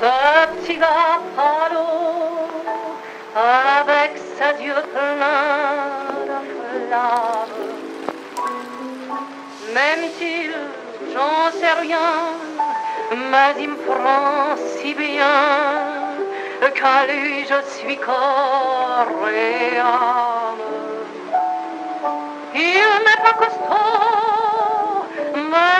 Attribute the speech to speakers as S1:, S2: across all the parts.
S1: d'Apollo avec ses yeux pleins de flammes. Même-t-il, j'en sais rien, mais il me prend si bien qu'à lui je suis corps. Il n'est pas costaud, mais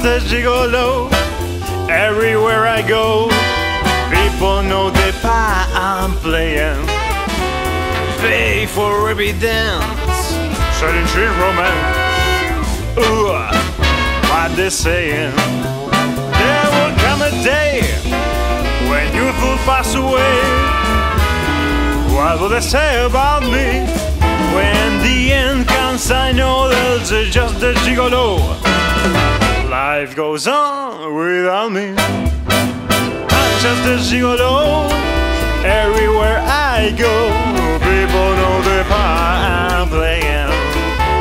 S2: A gigolo everywhere I go. People know the part I'm playing. Pay for every dance, shutting street romance. Ooh, what they saying? There will come a day when youth will pass away. What will they say about me? When the end comes, I know there's just a gigolo. Life goes on without me. I'm just a gigolo. Everywhere I go, people know the part I'm playing.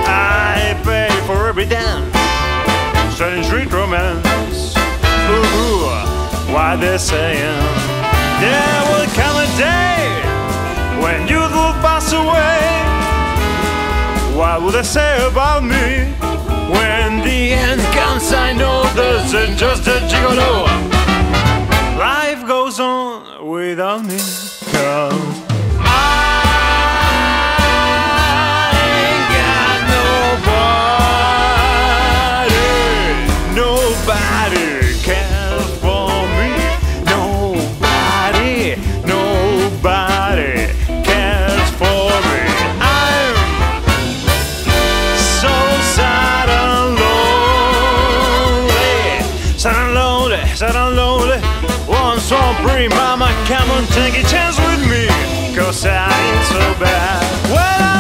S2: I pay for every dance, studying street romance. Ooh, ooh, what they saying? There will come a day when youth will pass away. What will they say about me? When the end comes, I know this is just a gigolo. Life goes on without me. 'cause sad and lonely. One so pretty mama, come on, take a chance with me, cause I ain't so bad. Well, I'll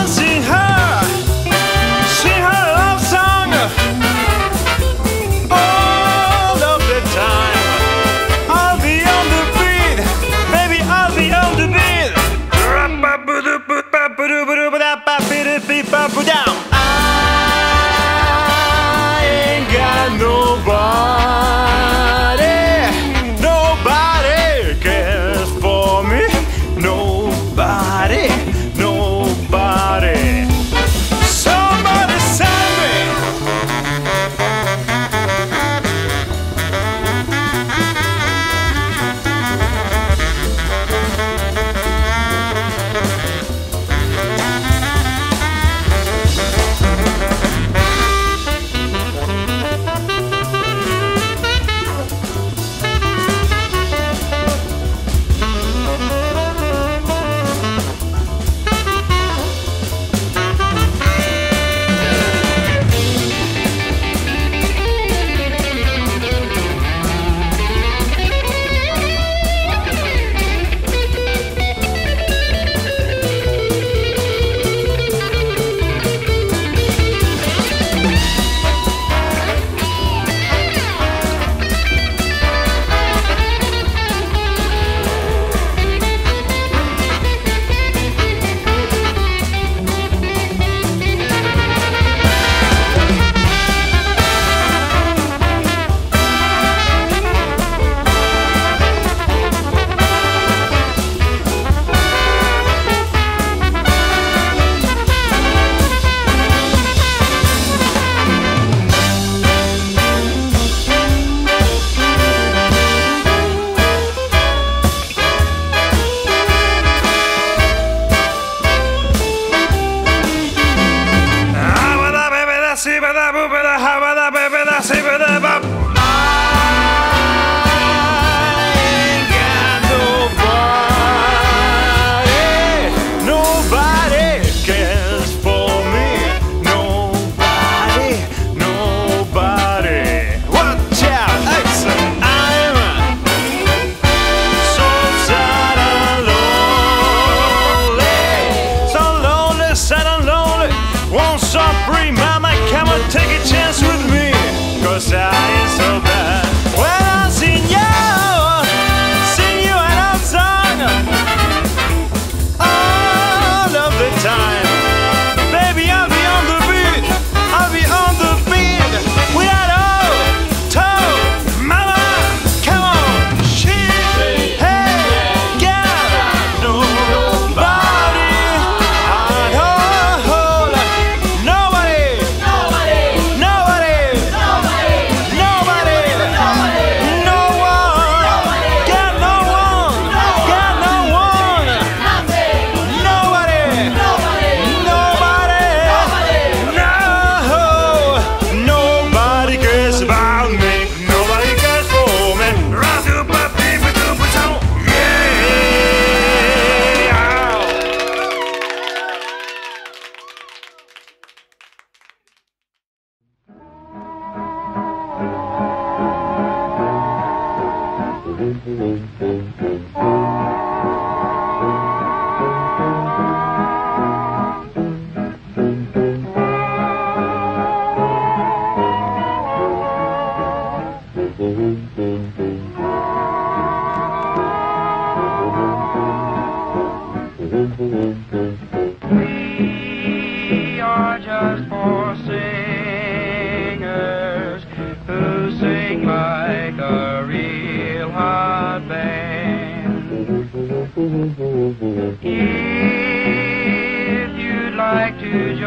S3: close.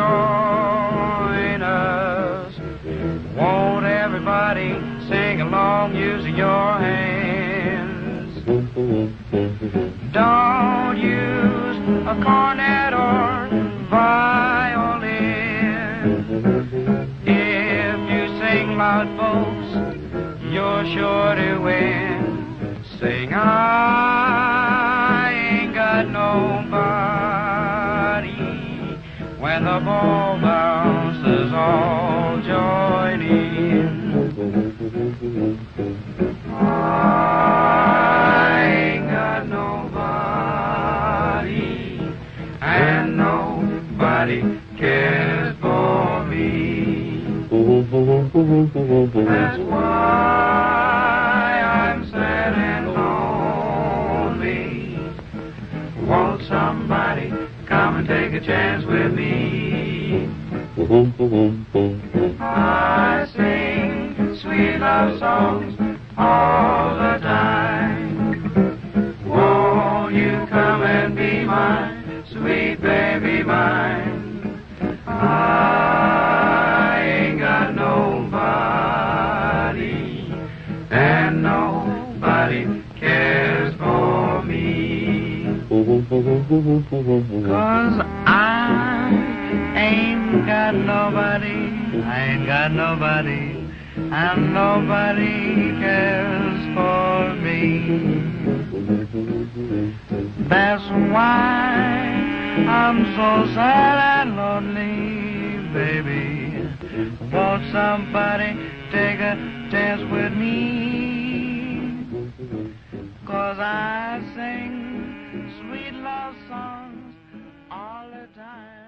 S3: Join us, won't everybody sing along using your hands? Don't use a cornet or violin. If you sing loud, folks, you're sure to win. Sing, I ain't got nobody. When the take a chance with me? I sing sweet love songs all the time. Won't you come and be mine, sweet baby mine? Cause I ain't got nobody, I ain't got nobody, and nobody cares for me. That's why I'm so sad and lonely, baby. Won't somebody take a chance with me? Cause I sing. time.